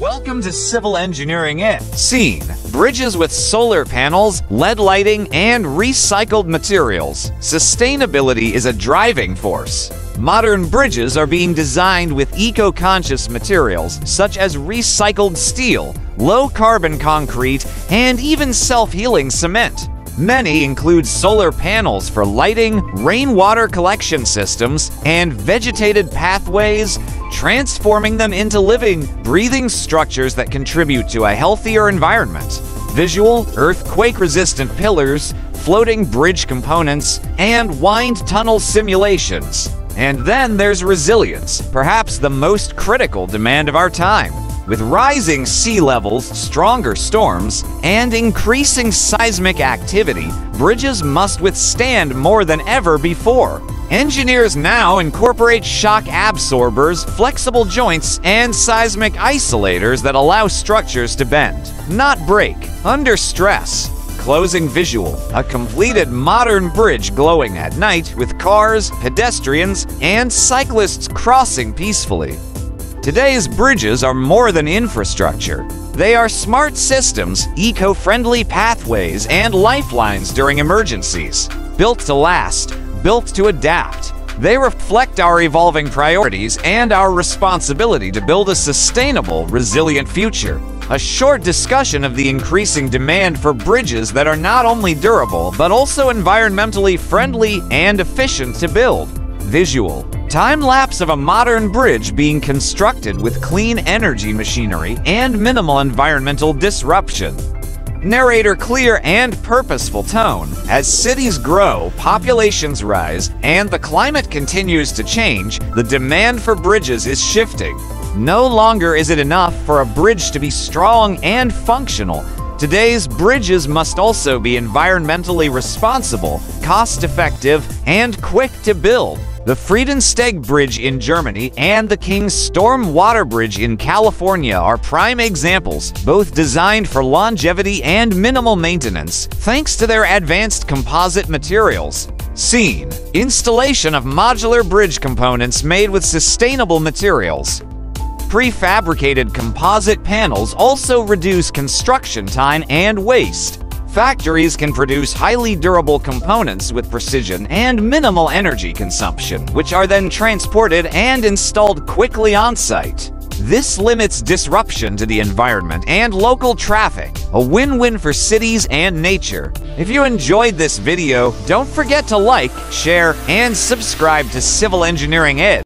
Welcome to Civil Engineering Edge. Scene Bridges with solar panels, LED lighting, and recycled materials. Sustainability is a driving force. Modern bridges are being designed with eco conscious materials such as recycled steel, low carbon concrete, and even self healing cement. Many include solar panels for lighting, rainwater collection systems, and vegetated pathways, transforming them into living, breathing structures that contribute to a healthier environment. Visual, earthquake resistant pillars, floating bridge components, and wind tunnel simulations. And then there's resilience, perhaps the most critical demand of our time. With rising sea levels, stronger storms, and increasing seismic activity, bridges must withstand more than ever before. Engineers now incorporate shock absorbers, flexible joints, and seismic isolators that allow structures to bend, not break, under stress. Closing visual, a completed modern bridge glowing at night with cars, pedestrians, and cyclists crossing peacefully. Today's bridges are more than infrastructure. They are smart systems, eco friendly pathways, and lifelines during emergencies. Built to last, built to adapt. They reflect our evolving priorities and our responsibility to build a sustainable, resilient future. A short discussion of the increasing demand for bridges that are not only durable, but also environmentally friendly and efficient to build. Visual Time lapse of a modern bridge being constructed with clean energy machinery and minimal environmental disruption. Narrator clear and purposeful tone. As cities grow, populations rise, and the climate continues to change, the demand for bridges is shifting. No longer is it enough for a bridge to be strong and functional. Today's bridges must also be environmentally responsible, cost effective, and quick to build. The Friedensteg Bridge in Germany and the King's Storm Water Bridge in California are prime examples, both designed for longevity and minimal maintenance, thanks to their advanced composite materials. Scene Installation of modular bridge components made with sustainable materials. Prefabricated composite panels also reduce construction time and waste. Factories can produce highly durable components with precision and minimal energy consumption, which are then transported and installed quickly on site. This limits disruption to the environment and local traffic, a win-win for cities and nature. If you enjoyed this video, don't forget to like, share, and subscribe to Civil Engineering Edge.